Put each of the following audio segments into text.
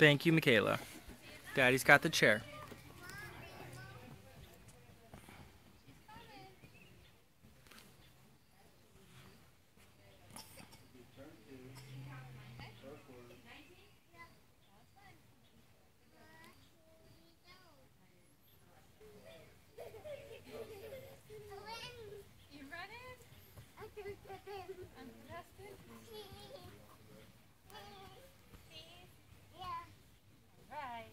Thank you, Makayla. Daddy's got the chair running? Uncontested? Right.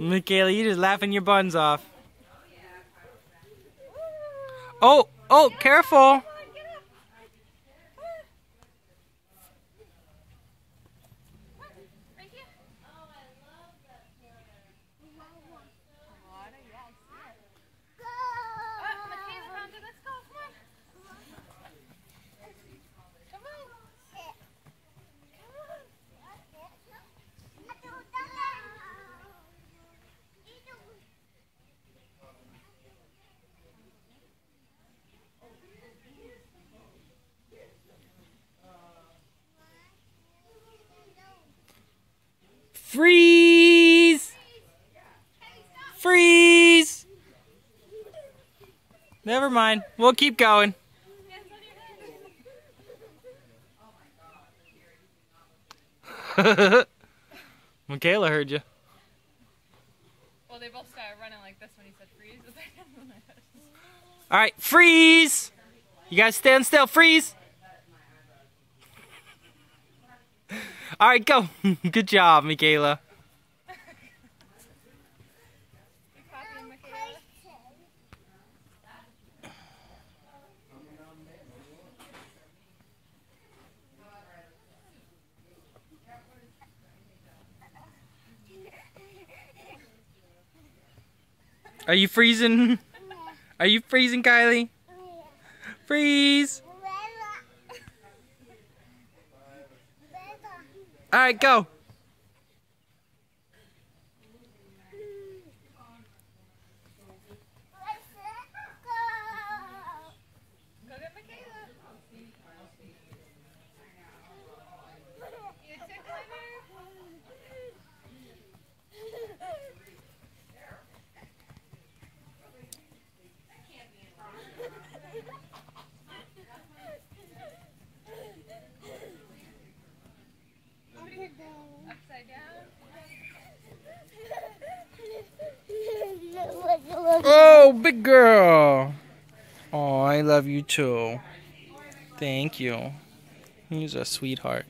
Makayla, you're just laughing your buns off. Oh, oh, careful. Freeze! Freeze! Never mind. We'll keep going. Hands on your head. Makayla heard you. Well, they both started running like this when he said freeze. with their hands on their head. All right, freeze! You guys stand still. Freeze! All right, go. Good job, Makayla. Are you freezing? Are you freezing, Kyleigh? Freeze! All right, go. Big girl. Oh, I love you too. Thank you. He's a sweetheart.